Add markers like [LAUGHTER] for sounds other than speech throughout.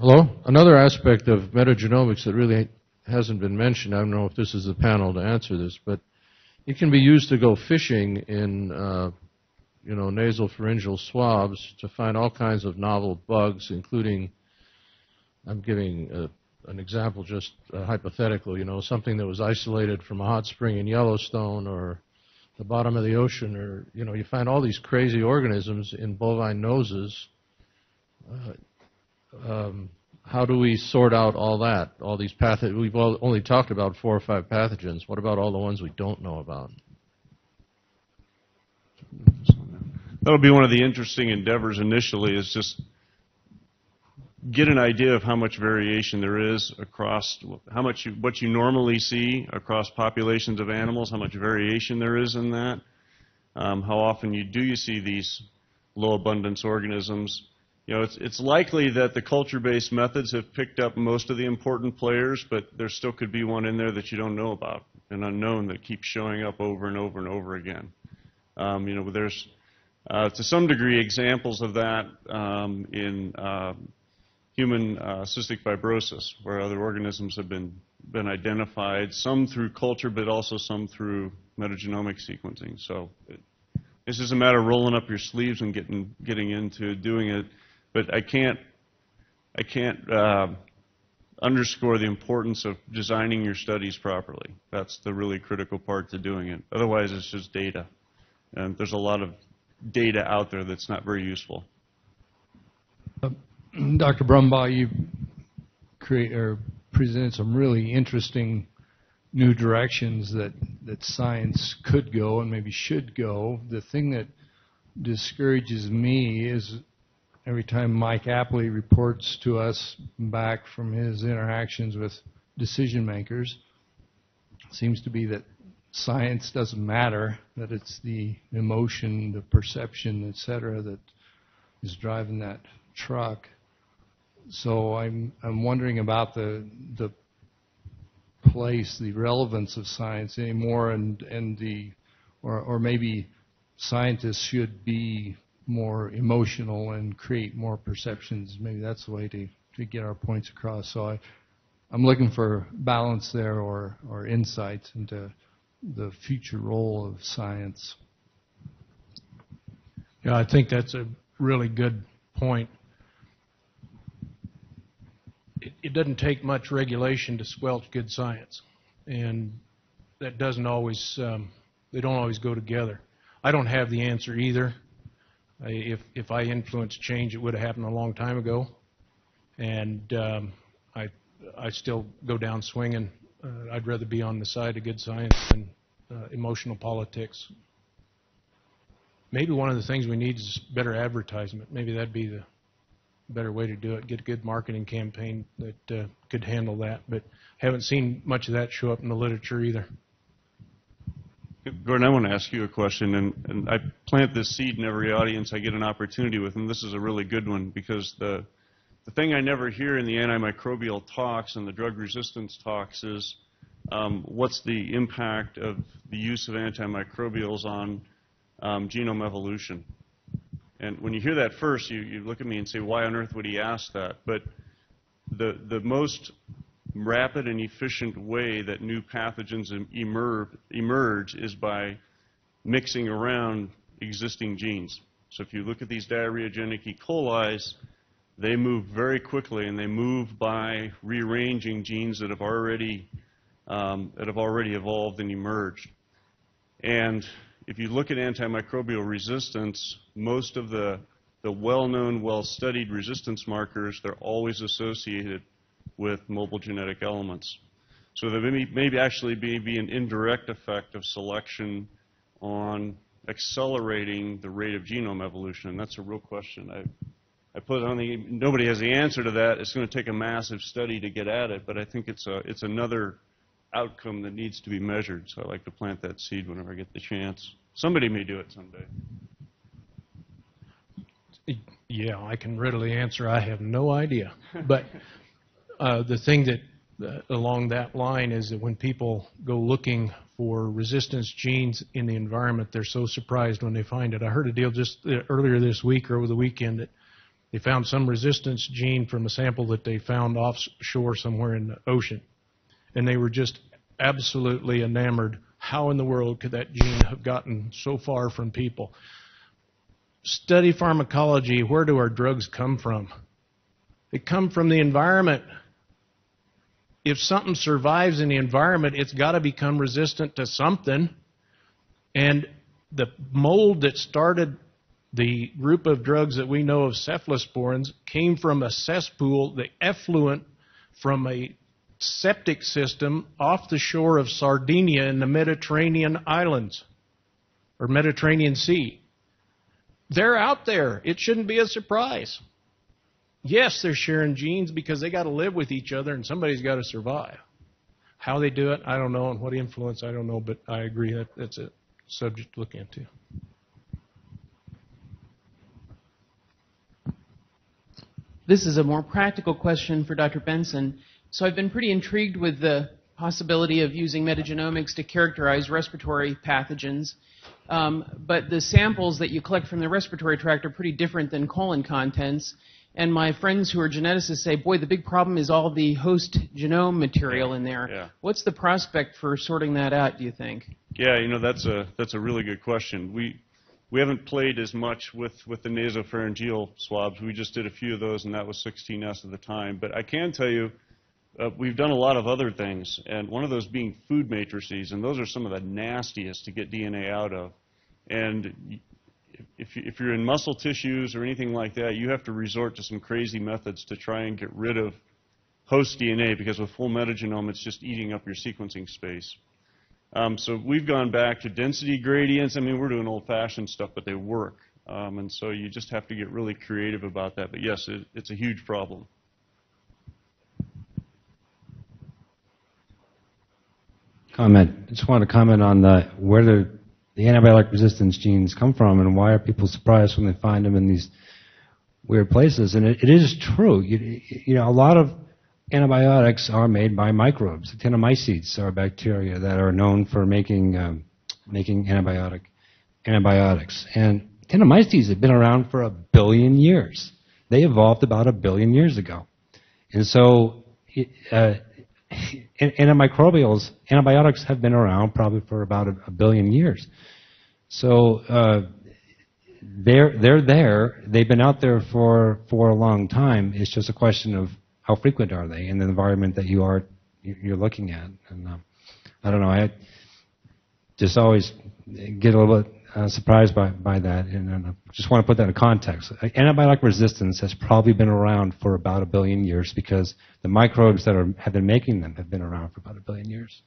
Hello? Another aspect of metagenomics that really hasn't been mentioned, I don't know if this is the panel to answer this, but it can be used to go fishing in, uh, you know, nasal pharyngeal swabs to find all kinds of novel bugs, including, I'm giving a, an example just uh, hypothetical, you know, something that was isolated from a hot spring in Yellowstone or the bottom of the ocean, or, you know, you find all these crazy organisms in bovine noses. Uh, um, how do we sort out all that? All these pathogens. We've all, only talked about four or five pathogens. What about all the ones we don't know about? That'll be one of the interesting endeavors initially is just get an idea of how much variation there is across how much you, what you normally see across populations of animals, how much variation there is in that, um, how often you do you see these low abundance organisms, you know, it's, it's likely that the culture-based methods have picked up most of the important players, but there still could be one in there that you don't know about, an unknown that keeps showing up over and over and over again. Um, you know, there's uh, to some degree examples of that um, in uh, human uh, cystic fibrosis, where other organisms have been been identified, some through culture, but also some through metagenomic sequencing. So it, it's just a matter of rolling up your sleeves and getting getting into doing it but I can't, I can't uh, underscore the importance of designing your studies properly. That's the really critical part to doing it. Otherwise, it's just data. And there's a lot of data out there that's not very useful. Uh, [CLEARS THROAT] Dr. Brumbaugh, you create or presented some really interesting new directions that, that science could go and maybe should go. The thing that discourages me is every time Mike Apley reports to us back from his interactions with decision makers, seems to be that science doesn't matter, that it's the emotion, the perception, et cetera, that is driving that truck. So I'm I'm wondering about the the place, the relevance of science anymore, and and the or or maybe scientists should be more emotional and create more perceptions. Maybe that's the way to, to get our points across. So I, I'm looking for balance there or, or insights into the future role of science. Yeah, I think that's a really good point. It, it doesn't take much regulation to squelch good science, and that doesn't always, um, they don't always go together. I don't have the answer either. If if I influenced change, it would have happened a long time ago, and um, I I still go down swinging. Uh, I'd rather be on the side of good science than uh, emotional politics. Maybe one of the things we need is better advertisement. Maybe that'd be the better way to do it. Get a good marketing campaign that uh, could handle that. But I haven't seen much of that show up in the literature either. Gordon, I want to ask you a question, and, and, I plant this seed in every audience I get an opportunity with, and this is a really good one because the the thing I never hear in the antimicrobial talks and the drug resistance talks is um, what's the impact of the use of antimicrobials on um, genome evolution. And when you hear that first, you, you look at me and say, why on earth would he ask that? But the, the most rapid and efficient way that new pathogens emerge, emerge is by mixing around existing genes. So if you look at these diarrheogenic E. coli, they move very quickly, and they move by rearranging genes that have already um, that have already evolved and emerged. And if you look at antimicrobial resistance, most of the the well-known, well-studied resistance markers, they're always associated with mobile genetic elements. So there may, maybe actually be, be an indirect effect of selection on accelerating the rate of genome evolution. And that's a real question. I, I put on the, nobody has the answer to that. It's going to take a massive study to get at it, but I think it's, a, it's another outcome that needs to be measured. So I like to plant that seed whenever I get the chance. Somebody may do it someday. Yeah, I can readily answer. I have no idea. But uh, the thing that uh, along that line is that when people go looking for resistance genes in the environment, they're so surprised when they find it. I heard a deal just uh, earlier this week or over the weekend that They found some resistance gene from a sample that they found offshore somewhere in the ocean. And they were just absolutely enamored. How in the world could that gene have gotten so far from people? Study pharmacology. Where do our drugs come from? They come from the environment. If something survives in the environment, it's got to become resistant to something. And the mold that started the group of drugs that we know of cephalosporins came from a cesspool, the effluent from a septic system off the shore of Sardinia in the Mediterranean islands or Mediterranean Sea. They're out there. It shouldn't be a surprise. Yes, they're sharing genes because they got to live with each other and somebody's got to survive. How they do it, I don't know, and what influence, I don't know, but I agree that that's a subject to look into. This is a more practical question for Dr. Benson. So I've been pretty intrigued with the possibility of using metagenomics to characterize respiratory pathogens. Um, but the samples that you collect from the respiratory tract are pretty different than colon contents. And my friends who are geneticists say, boy, the big problem is all the host genome material in there. Yeah. What's the prospect for sorting that out, do you think? Yeah, you know that's a that's a really good question. We we haven't played as much with with the nasopharyngeal swabs. We just did a few of those, and that was 16s at the time. But I can tell you, uh, we've done a lot of other things, and one of those being food matrices, and those are some of the nastiest to get DNA out of. And if, if you're in muscle tissues or anything like that, you have to resort to some crazy methods to try and get rid of host DNA because with full metagenome, it's just eating up your sequencing space. Um, so we've gone back to density gradients. I mean, we're doing old-fashioned stuff, but they work. Um, and so you just have to get really creative about that. But yes, it, it's a huge problem. Comment. I just want to comment on the, where the, antibiotic resistance genes come from and why are people surprised when they find them in these weird places. And it, it is true. You, you know, a lot of antibiotics are made by microbes. Actinomycetes are bacteria that are known for making um, making antibiotic antibiotics. And actinomycetes have been around for a billion years. They evolved about a billion years ago. And so, uh, antimicrobials, antibiotics have been around probably for about a, a billion years. So uh, they're they're there. They've been out there for for a long time. It's just a question of how frequent are they in the environment that you are you're looking at. And um, I don't know. I just always get a little bit uh, surprised by, by that, and, and I just want to put that in context. Antibiotic resistance has probably been around for about a billion years because the microbes that are, have been making them have been around for about a billion years.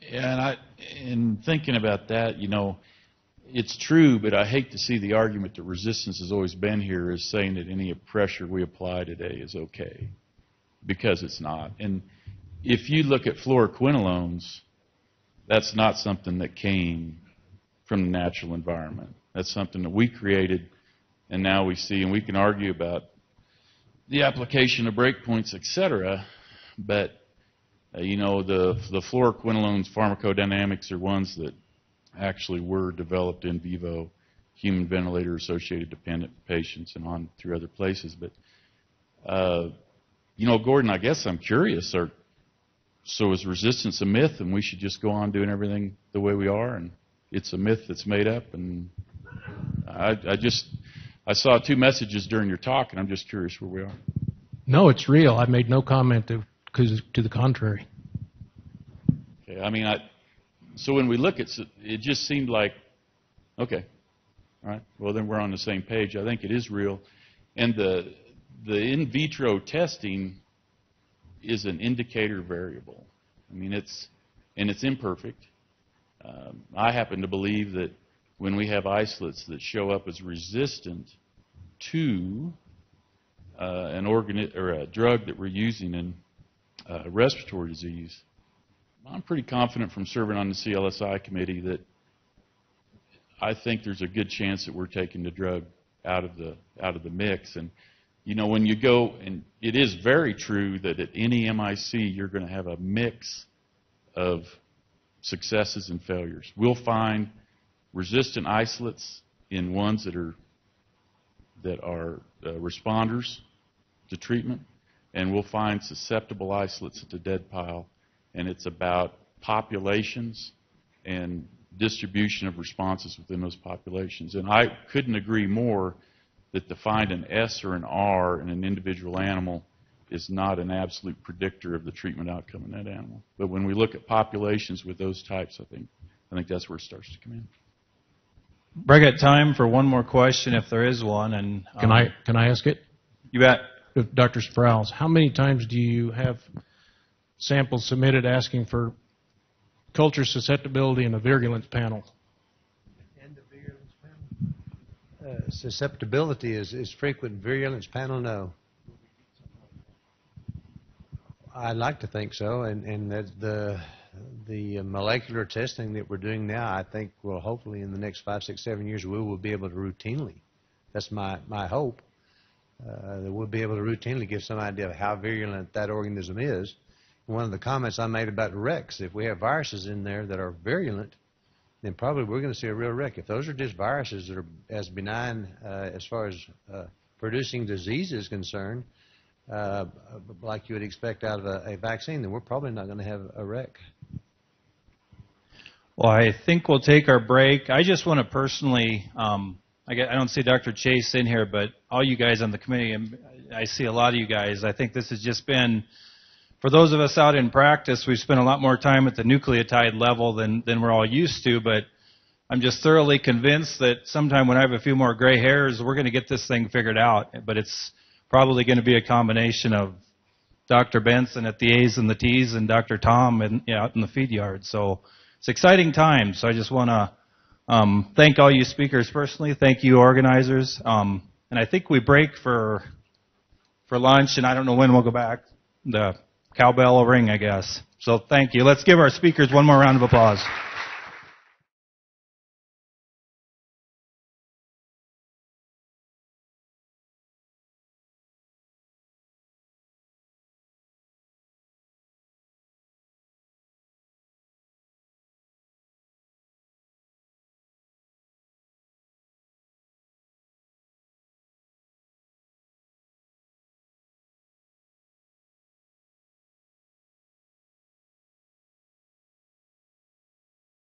Yeah, and I, in thinking about that, you know, it's true, but I hate to see the argument that resistance has always been here is saying that any pressure we apply today is okay, because it's not. And if you look at fluoroquinolones, that's not something that came from the natural environment. That's something that we created, and now we see, and we can argue about the application of breakpoints, et cetera, but uh, you know, the, the fluoroquinolones pharmacodynamics are ones that actually were developed in vivo human ventilator associated dependent patients and on through other places. But, uh, you know, Gordon, I guess I'm curious. Are, so is resistance a myth and we should just go on doing everything the way we are and it's a myth that's made up? And I, I just, I saw two messages during your talk and I'm just curious where we are. No, it's real. I made no comment to to the contrary. Okay, I mean, I, so when we look at it, just seemed like, okay, all right, well then we're on the same page. I think it is real, and the the in vitro testing is an indicator variable. I mean, it's and it's imperfect. Um, I happen to believe that when we have isolates that show up as resistant to uh, an organ or a drug that we're using in uh, respiratory disease, I'm pretty confident from serving on the CLSI committee that I think there's a good chance that we're taking the drug out of the out of the mix. And you know, when you go, and it is very true that at any MIC, you're going to have a mix of successes and failures. We'll find resistant isolates in ones that are that are uh, responders to treatment, and we'll find susceptible isolates at the dead pile, and it's about populations and distribution of responses within those populations. And I couldn't agree more that to find an S or an R in an individual animal is not an absolute predictor of the treatment outcome in that animal. But when we look at populations with those types, I think I think that's where it starts to come in. Brett, got time for one more question if there is one. And Can um, I, can I ask it? You bet. Dr. Sprouse, how many times do you have samples submitted asking for culture susceptibility in a virulence panel? Uh, Susceptibility is, is frequent virulence panel, no. I'd like to think so, and, and that the, the molecular testing that we're doing now, I think will hopefully in the next five, six, seven years, we will be able to routinely, that's my, my hope, uh, that we'll be able to routinely give some idea of how virulent that organism is. One of the comments I made about wrecks, if we have viruses in there that are virulent, then probably we're going to see a real wreck. If those are just viruses that are as benign uh, as far as uh, producing disease is concerned, uh, like you would expect out of a, a vaccine, then we're probably not going to have a wreck. Well, I think we'll take our break. I just want to personally, um, I, get, I don't see Dr. Chase in here, but all you guys on the committee, I see a lot of you guys. I think this has just been, for those of us out in practice, we've spent a lot more time at the nucleotide level than, than we're all used to, but I'm just thoroughly convinced that sometime when I have a few more gray hairs, we're going to get this thing figured out. But it's probably going to be a combination of Dr. Benson at the A's and the T's and Dr. Tom in, out in the feed yard. So it's exciting times. So I just want to um, thank all you speakers personally. Thank you organizers. Um, and I think we break for for lunch, and I don't know when we'll go back. The cowbell will ring, I guess. So thank you. Let's give our speakers one more round of applause.